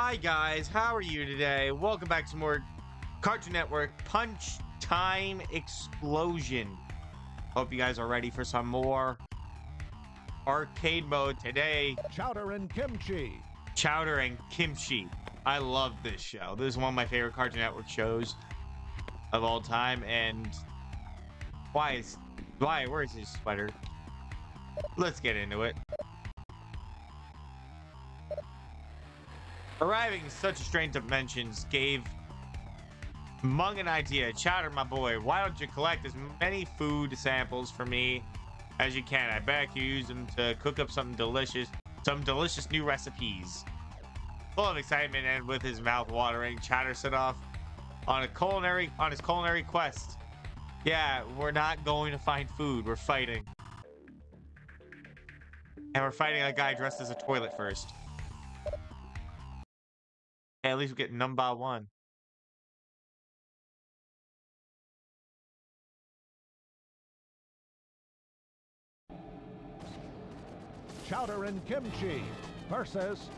Hi guys, how are you today? Welcome back to more Cartoon Network Punch Time Explosion. Hope you guys are ready for some more arcade mode today. Chowder and kimchi. Chowder and Kimchi. I love this show. This is one of my favorite Cartoon Network shows of all time. And why is why? Where's his sweater? Let's get into it. Arriving in such a strange dimensions gave Mung an idea. Chowder, my boy, why don't you collect as many food samples for me as you can? I bet you use them to cook up something delicious, some delicious new recipes. Full of excitement and with his mouth watering, Chowder set off on a culinary on his culinary quest. Yeah, we're not going to find food. We're fighting. And we're fighting a guy dressed as a toilet first. At least we get number one. Chowder and kimchi versus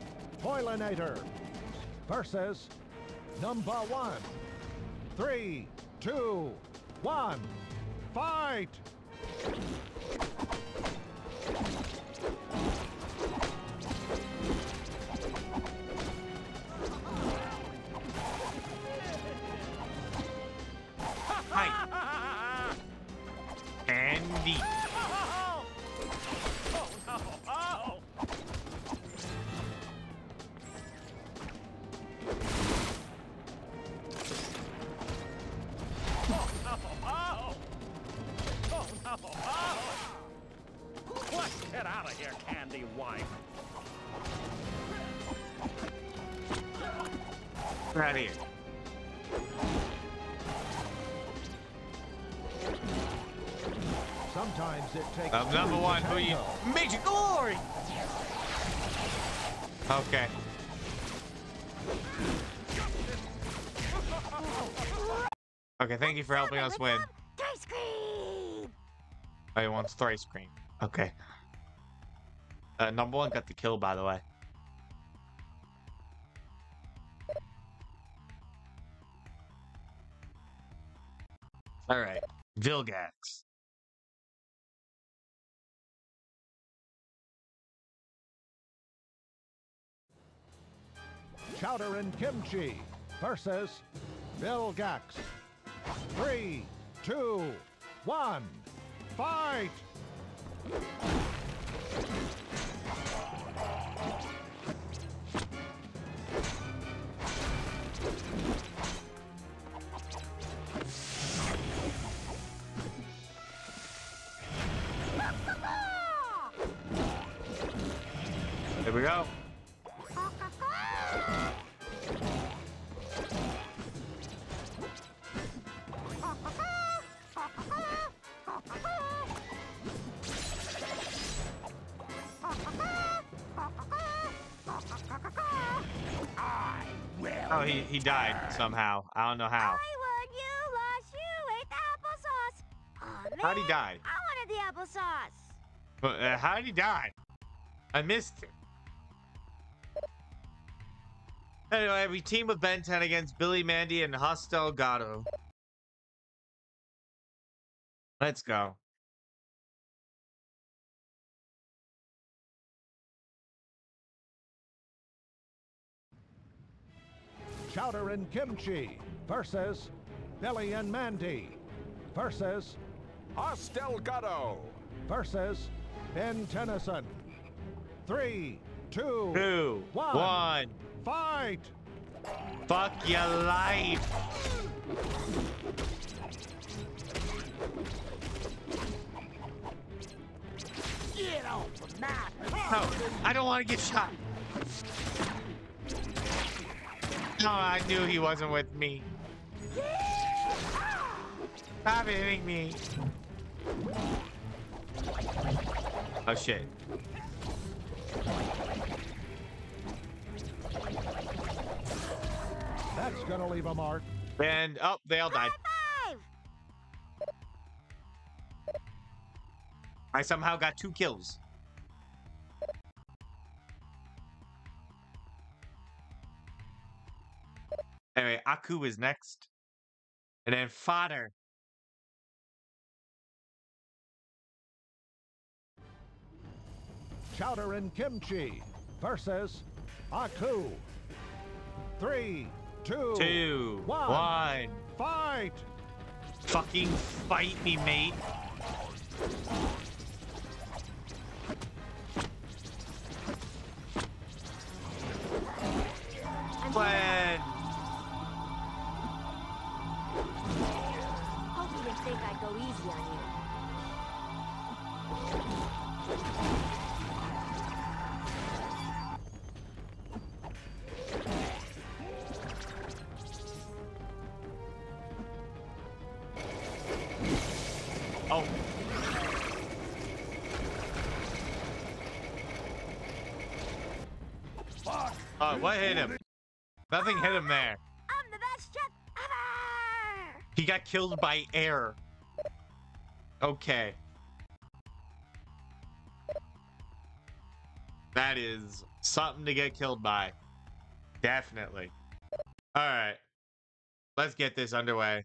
Boilinator versus number one. Three, two, one, fight! Andy. Um, number one, who you? Major Glory. Okay. Okay, thank you for helping us win. Ice cream! Oh, he wants thrice cream. Okay. Uh, number one got the kill, by the way. All right, Vilgax. Chowder and kimchi versus Vilgax. Three, two, one, fight! Oh, he, he died somehow. I don't know how. Won, you lost, you ate the applesauce. Oh. How'd he die? I wanted the applesauce. But, uh, how did he die? I missed it. Anyway, we team with Ben 10 against Billy Mandy and Hoss Delgado. Let's go. Chowder and kimchi versus Billy and Mandy versus Hoss Delgado. versus Ben Tennyson. Three, two, Two, One. one. fight! Fuck your life. Get off of my No, I don't want to get shot. No, I knew he wasn't with me. Stop hitting me. Oh shit. That's gonna leave a mark. And oh, they all died. I somehow got two kills. Aku is next. And then Father. Chowder and kimchi versus Aku. Three, two, Two. one. One. fight! Fucking fight me, mate. I'm Oh, what hit him? Nothing hit him there. I'm the best chef ever! He got killed by air. Okay. That is something to get killed by. Definitely. All right. Let's get this underway.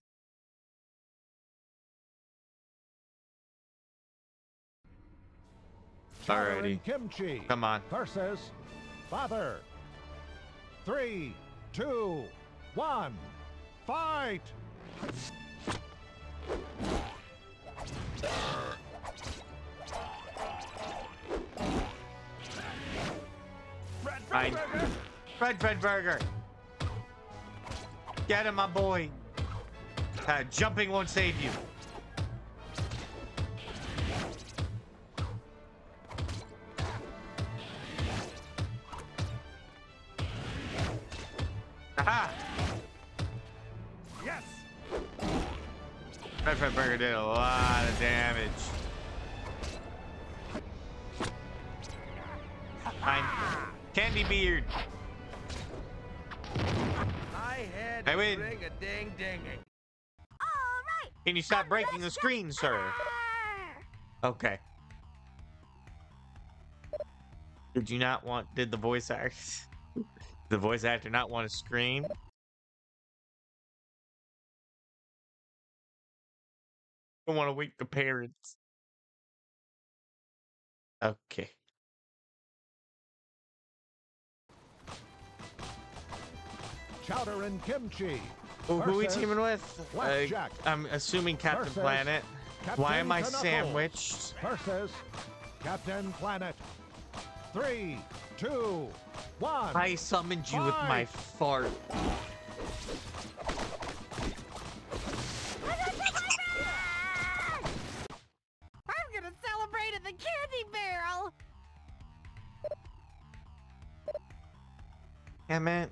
Chowder Alrighty. kimchi Come on. versus Father. Three, two, one, fight! Red Fine. Burger. Fred Fredburger. Get him, my boy. Uh, jumping won't save you. Fred Fredburger did a lot of damage. Fine. Candybeard. I had I win. ring a ding dinging. All right! Can you stop I'm breaking the screen, sir? Okay. Did you not want? Did the voice act? the voice actor not want a screen? I don't want to wake the parents. Okay. Chowder and kimchi Who, are we teaming with? Uh, I'm assuming Captain versus Planet. Captain Why am I Knuckles sandwiched? Versus Captain Planet. Three, two, one. I summoned you with my fart. Yeah, man.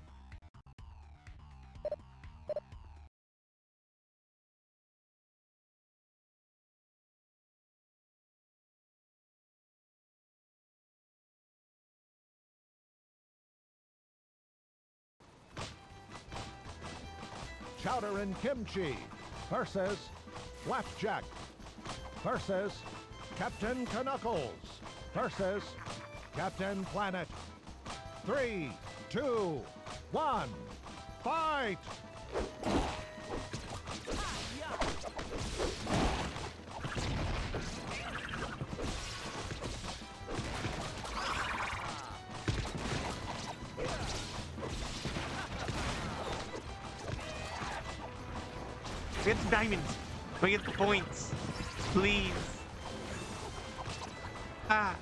Chowder and kimchi versus Flapjack versus Captain Knuckles versus Captain Planet. Three, two, one, fight! Get the diamonds. We get the points. Please. Ah.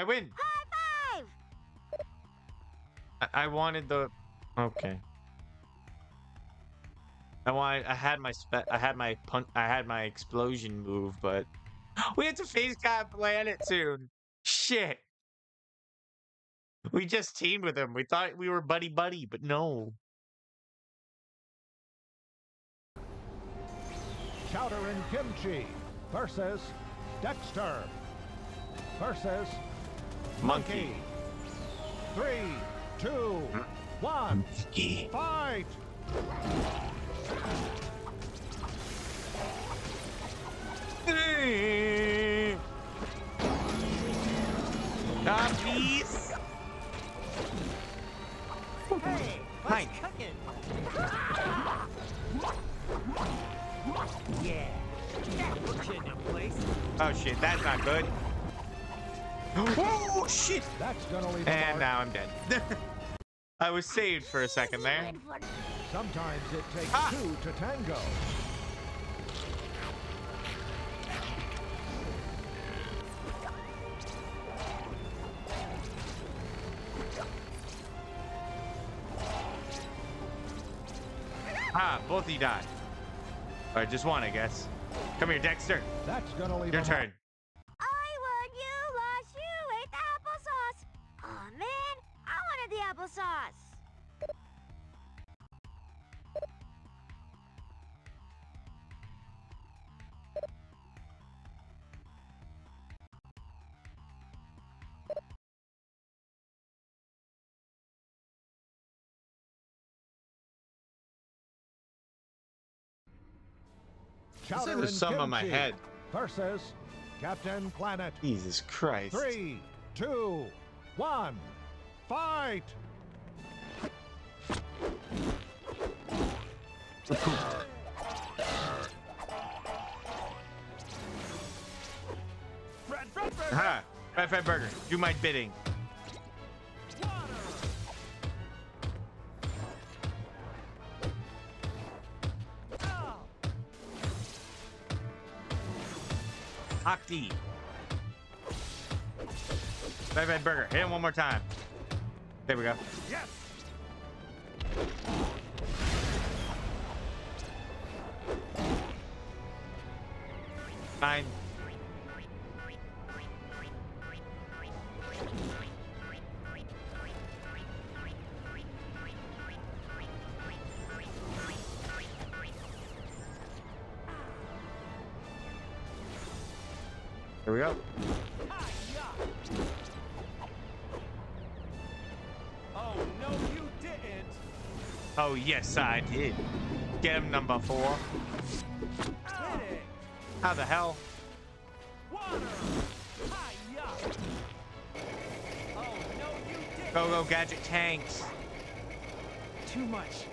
I win. High five! I, I wanted the. Okay. I wanted. I had my spe- I had my pun- I had my explosion move, but we have to face God Planet soon. Shit. We just teamed with him. We thought we were buddy buddy, but no. Chowder and kimchi versus Dexter versus Monkey. Three, two, one, fight! Ah, please. Hey, Mike. Yeah, that puts in place. Oh shit, that's not good. Oh shit! That's gonna leave And now I'm dead. I was saved for a second there. Sometimes it takes Ah! two to tango. Ah, both of you died. Or just one, I guess. Come here, Dexter. That's gonna leave Your turn. Chowder There's some on my head. Versus Captain Planet. Jesus Christ. Three, two, one, fight! Fred, Fred, Fred, Ha! Fat Fat Burger, do my bidding. Hakti. Fat Fat Burger, hit him one more time. There we go. yes. Here we go. Oh, no, you didn't. Oh, yes, I did. Get him number four. How the hell? Water. Hi-ya. Oh, no, you didn't. Go, go, gadget tanks. Too much.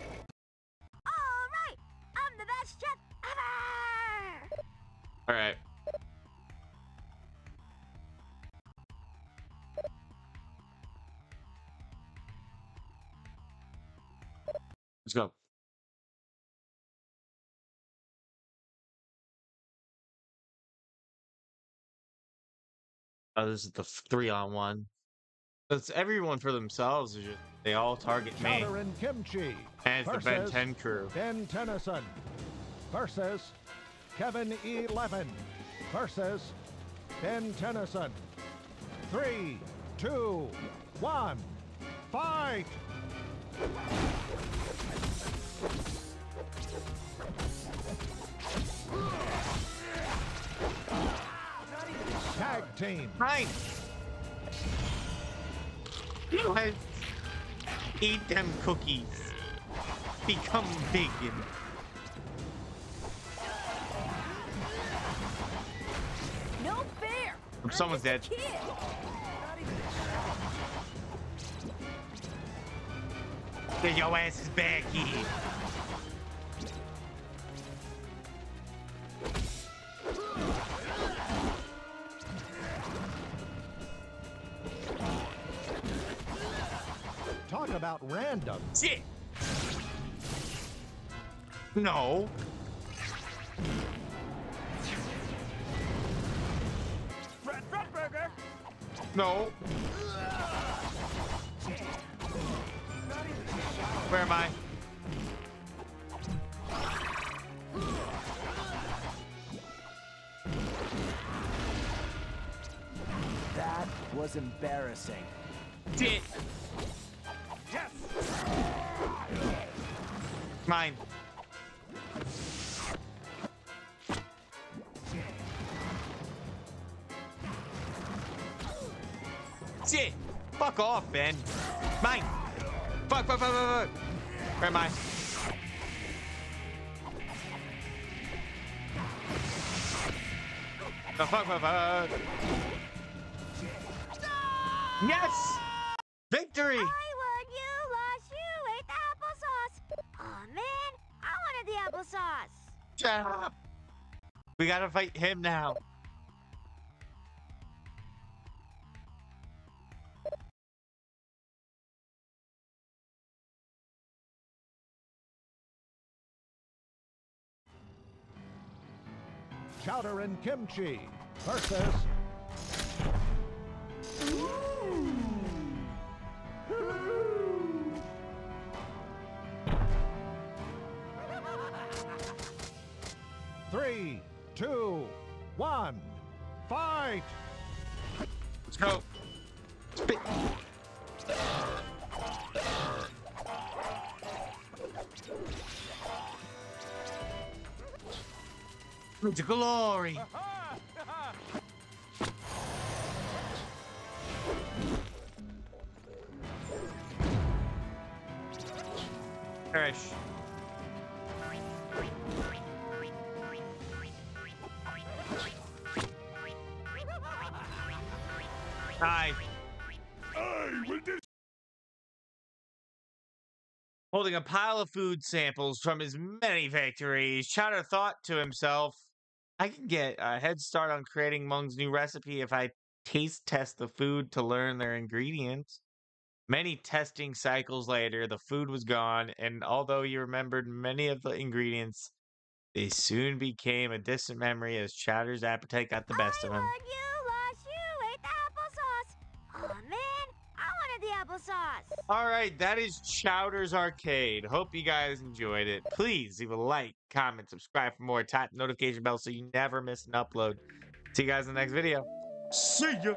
All right, I'm the best chef ever. All right. Oh, this is the three on one. It's everyone for themselves. Just, they all target me. And kimchi. And it's the Ben versus 10 crew. Ben Tennyson versus Kevin E. Levin versus Ben Tennyson. Three, two, one, fight! Tag team. Right. You have eat them cookies. Become big and No fair. I'm Someone's dead. Kid. get your asses back here. Random. Shit. No. Fred, Fred Burger. No. Where am I? That was embarrassing. Shit. mine. Shit! Fuck off, Ben. Mine. Fuck, fuck, fuck, fuck, fuck. Where am I? The fuck, fuck, fuck. Yes! Victory! Applesauce. Shut up. We gotta fight him now. Chowder and Kimchi versus fight! Let's go. Spit. To glory. Perish. Die. Holding a pile of food samples from his many victories, Chowder thought to himself, I can get a head start on creating Mung's new recipe if I taste test the food to learn their ingredients. Many testing cycles later, the food was gone, and although he remembered many of the ingredients, they soon became a distant memory as Chowder's appetite got the best I of him. I wanted the applesauce. All right, that is Chowder's Arcade. Hope you guys enjoyed it. Please leave a like, comment, subscribe for more. Tap the notification bell so you never miss an upload. See you guys in the next video. See ya.